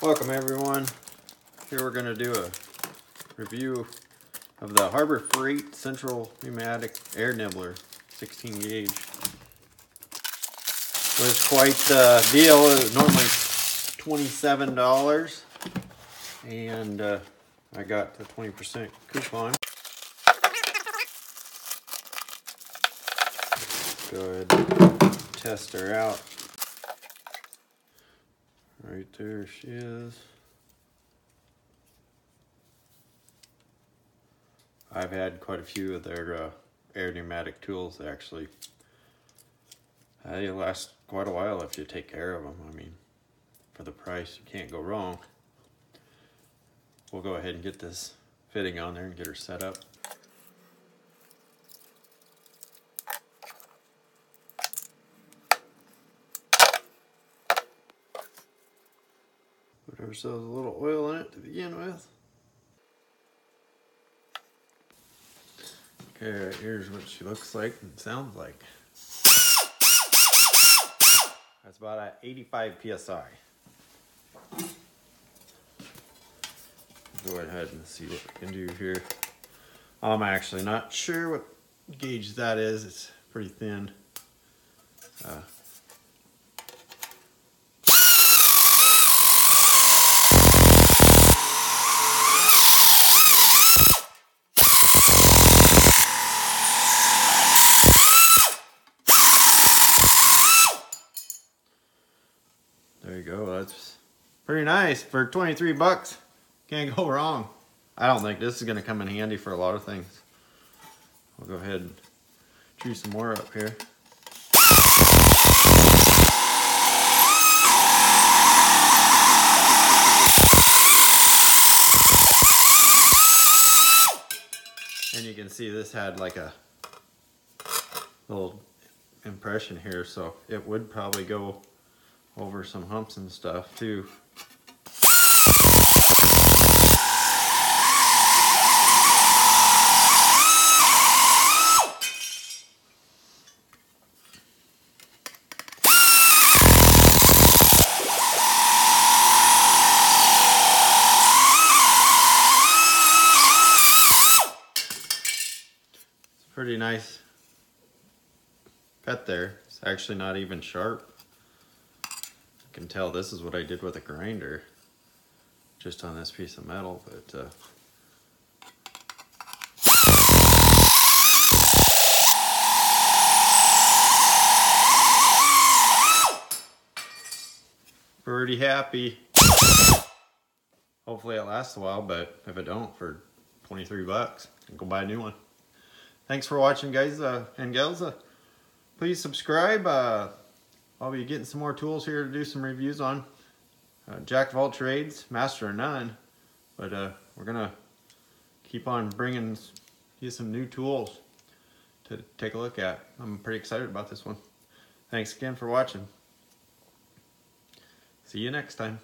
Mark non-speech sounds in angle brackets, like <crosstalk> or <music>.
Welcome everyone. Here we're going to do a review of the Harbor Freight Central Pneumatic Air Nibbler 16 gauge. It Was quite the deal. Normally $27 and uh, I got the 20% coupon. Go ahead test her out. Right there she is. I've had quite a few of their uh, air pneumatic tools actually. They last quite a while if you take care of them. I mean, for the price, you can't go wrong. We'll go ahead and get this fitting on there and get her set up. Put ourselves a little oil in it to begin with. Okay, right here's what she looks like and sounds like. That's about at 85 psi. Go ahead and see what we can do here. I'm actually not sure what gauge that is. It's pretty thin. Uh, you go. That's pretty nice for 23 bucks. Can't go <laughs> wrong. I don't think this is to come in handy for a lot of things. We'll go ahead and chew some more up here. And you can see this had like a little impression here, so it would probably go over some humps and stuff too. pretty nice cut there. It's actually not even sharp can tell this is what I did with a grinder just on this piece of metal, but uh, pretty happy. Hopefully it lasts a while, but if it don't, for 23 bucks, go buy a new one. Thanks for watching, guys uh, and gals. Uh, please subscribe. I'll be getting some more tools here to do some reviews on. Uh, Jack of all trades, master of none. But uh, we're to keep on bringing you some new tools to take a look at. I'm pretty excited about this one. Thanks again for watching. See you next time.